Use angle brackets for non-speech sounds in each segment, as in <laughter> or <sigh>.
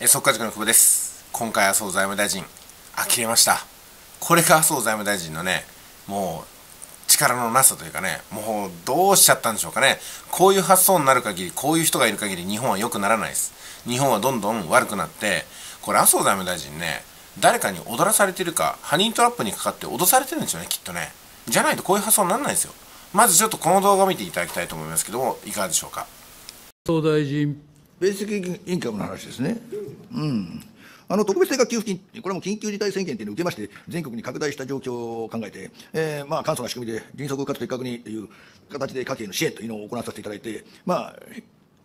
え速稼塾の久保です。今回麻生財務大臣呆れました。これが麻生財務大臣のねもう力のなさというかねもうどうしちゃったんでしょうかね。こういう発想になる限りこういう人がいる限り日本は良くならないです。日本はどんどん悪くなってこれ麻生財務大臣ね誰かに踊らされてるかハニートラップにかかって脅されてるんですよねきっとね。じゃないとこういう発想にならないですよ。まずちょっとこの動画を見ていただきたいと思いますけどもいかがでしょうか。総大臣ベーシックインカムの話ですね。うん。あの特別定額給付金、これも緊急事態宣言というのを受けまして、全国に拡大した状況を考えて、えーまあ、簡素な仕組みで、迅速かつ的確にという形で家計の支援というのを行わさせていただいて、まあ、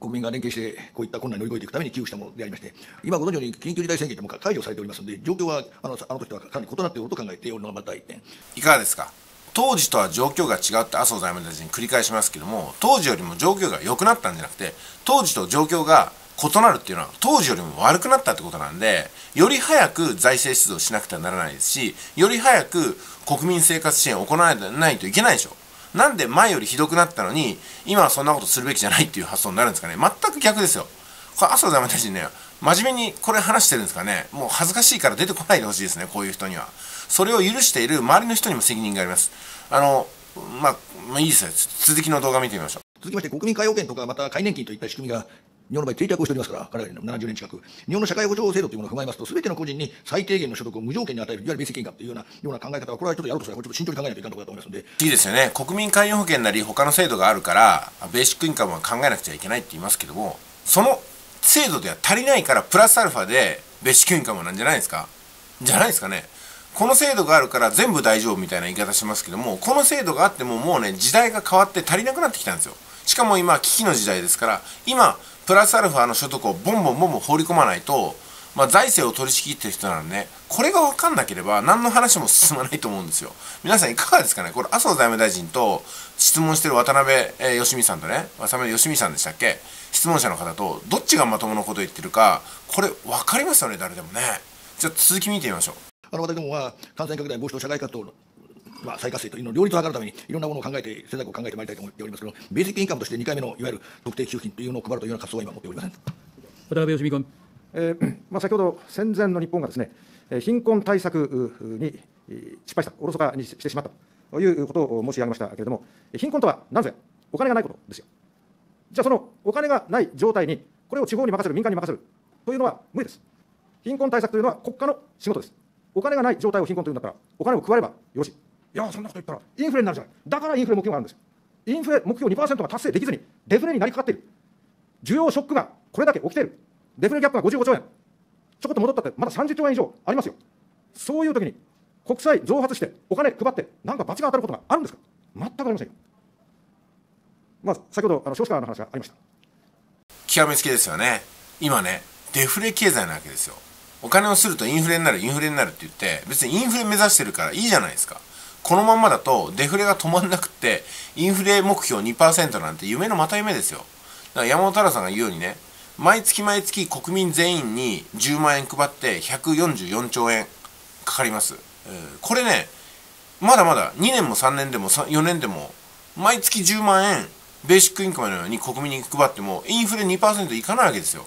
国民が連携して、こういった困難に乗り越えていくために寄付したものでありまして、今ご存知のように緊急事態宣言でも解除されておりますので、状況はあのあの時とはかなり異なっていると考えておるのがまた一点。いかがですか？当時とは状況が違って麻生財務大臣繰り返しますけども当時よりも状況が良くなったんじゃなくて当時と状況が異なるっていうのは当時よりも悪くなったってことなんでより早く財政出動しなくてはならないですしより早く国民生活支援を行わないといけないでしょ。なんで前よりひどくなったのに今はそんなことするべきじゃないっていう発想になるんですかね。全く逆ですよ。これ麻生財務大臣ね真面目にこれ話してるんですかね。もう恥ずかしいから出てこないでほしいですねこういう人には。それを許している周りの人にも責任があります。あのまあ、まあ、いいですよ。続きの動画見てみましょう。続きまして、国民皆保険とか、また皆年金といった仕組みが、日本の場合、定着をしておりますから、彼らに70年近く、日本の社会保障制度というものを踏まえますと、すべての個人に最低限の所得を無条件に与える、いわゆるベーシックインカムというようなような考え方は、これはちょっとやろうとしたら、これちょっと慎重に考えないといかんところだと思いますので、いいですよね。国民皆保険なり他の制度があるからベーシックインカムは考えなくちゃいけないって言いますけどもその制度では足りないからプラスアルファでベーシックインカムなんじゃないですか？じゃないですかね。この制度があるから全部大丈夫みたいな言い方しますけどもこの制度があってももうね時代が変わって足りなくなってきたんですよ。しかも今危機の時代ですから今プラスアルファの所得をボンボンボンボン放り込まないと、まあ、財政を取り仕切ってる人なのでねこれが分かんなければ何の話も進まないと思うんですよ。皆さんいかがですかね？これ麻生財務大臣と質問してる渡辺、えー、義美さんとね渡辺義美さんでしたっけ？質問者の方とどっちがまともなことを言ってるかこれ分かりますよね？誰でもね。じゃあ続き見てみましょう。あの私どもは感染拡大防止と社会活動の、まあ、再活性というのを両立を図るために、いろんなものを考えて、政策を考えてまいりたいと思っておりますけど、ベーシックインカムとして2回目のいわゆる特定給付金というのを配るというような活動は今持っておりません。渡辺義美君。えー <clears throat> まあ、先ほど戦前の日本がですね、貧困対策に失敗した、おろそかにしてしまったということを申し上げましたけれども、貧困とはなぜお金がないことですよ。じゃあ、そのお金がない状態に、これを地方に任せる、民間に任せるというのは無理です。貧困対策というのは国家の仕事です。お金がない状態を貧困というんだったら、お金を配ればよろしい。いや、そんなこと言ったら、インフレになるじゃない。だからインフレ目標があるんですよ。インフレ目標2%が達成できずに、デフレになりかかっている。需要ショックがこれだけ起きている。デフレギャップが55兆円。ちょこっと戻ったって、まだ30兆円以上ありますよ。そういう時に、国債増発して、お金配って、なんか罰が当たることがあるんですか？全くありませんよ。まあ、先ほどあの少子化の話がありました。極めつけですよね今ねデフレ経済なわけですよお金をするとインフレになるインフレになるって言って別にインフレ目指してるからいいじゃないですかこのままだとデフレが止まんなくってインフレ目標2%なんて夢のまた夢ですよだから山本太郎さんが言うようにね毎月毎月国民全員に10万円配って144兆円かかります、えーこれねまだまだ2年も3年でも4年でも毎月10万円ベーシックインカムのように国民に配ってもインフレ2%いかないわけですよ。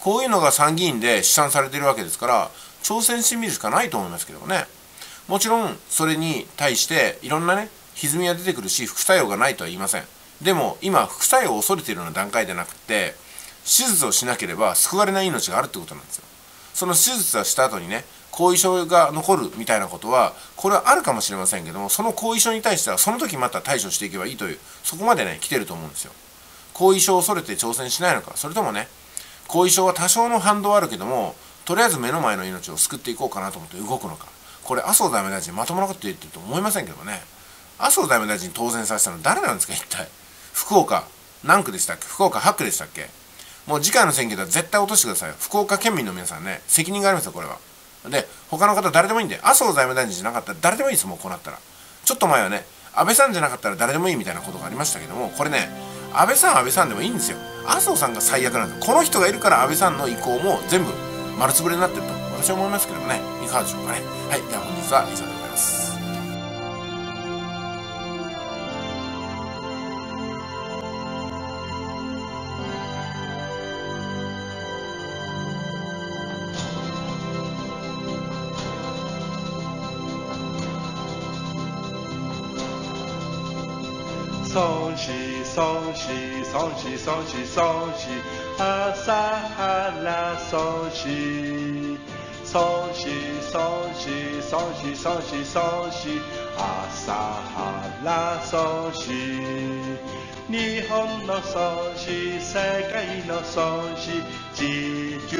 こういうのが参議院で試算されてるわけですから挑戦してみるしかないと思いますけどもね。もちろんそれに対していろんなね歪みは出てくるし副作用がないとは言いません。でも今副作用を恐れているような段階でなくて手術をしなければ救われない命があるってことなんですよ。その手術をした後にね後遺症が残るみたいなことはこれはあるかもしれませんけどもその後遺症に対してはその時また対処していけばいいというそこまでね来てると思うんですよ。後遺症を恐れて挑戦しないのかそれともね後遺症は多少の反動はあるけどもとりあえず目の前の命を救っていこうかなと思って動くのか。これ麻生財務大臣まともなこと言ってると思いませんけどね。麻生財務大臣当選させたの誰なんですか一体。福岡何区でしたっけ？福岡8区でしたっけ？もう次回の選挙では絶対落としてください福岡県民の皆さんね責任がありますよこれは。で他の方誰でもいいんで麻生財務大臣じゃなかったら誰でもいいですもうこうなったら。ちょっと前はね安倍さんじゃなかったら誰でもいいみたいなことがありましたけどもこれね安倍さん安倍さんでもいいんですよ。麻生さんが最悪なんですこの人がいるから安倍さんの意向も全部丸つぶれになってると私は思いますけどもね。いかがでしょうかね。はいでは本日は以上でございます。孫子孫子孫子孫子孫子朝原孫子孫子孫子孫子孫子孫子朝原孫子日本の孫子世界の孫子地球